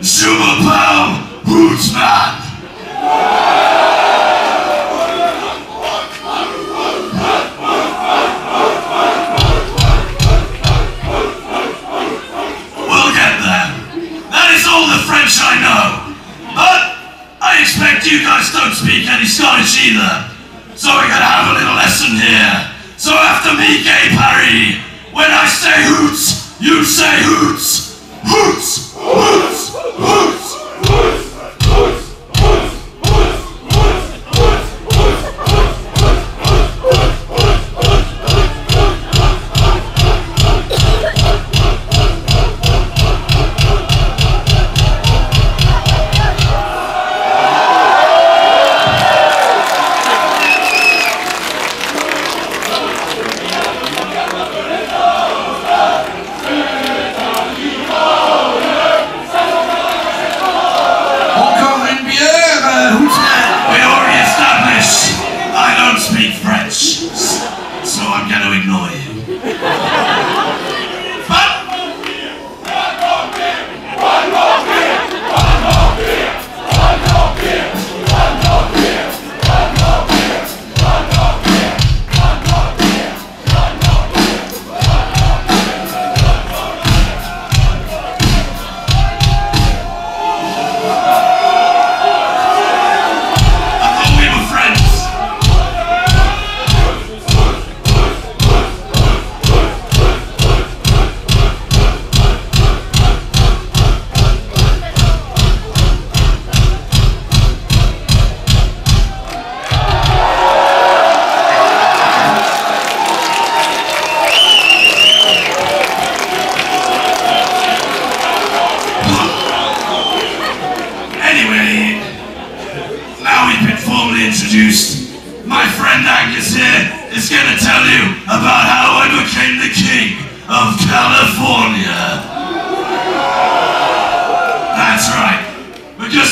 Pow Rootsman! We'll get there. That is all the French I know. But I expect you guys don't speak any Scottish either. So we're gonna have a little lesson here. So after me, Gay Parry, when I say hoots, you say. Hoots!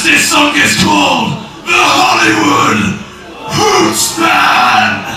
This song is called the Hollywood Hootsman.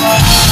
Thank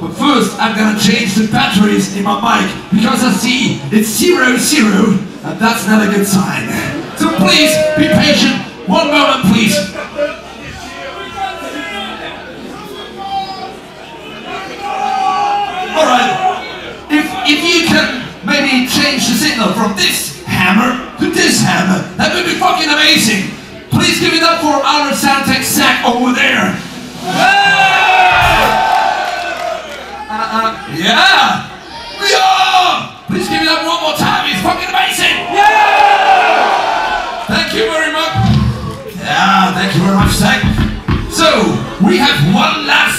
but first I'm gonna change the batteries in my mic because I see it's zero zero, and that's not a good sign. So please be patient. One moment, please. All right. If if you can maybe change the signal from this hammer to this hammer, that would be fucking amazing. Please give it up for our Soundtech Zach over there. Uh, uh, yeah. Yeah! Please give it up one more time. It's fucking amazing. Yeah! Thank you very much. Yeah, thank you very much, Zach. So, we have one last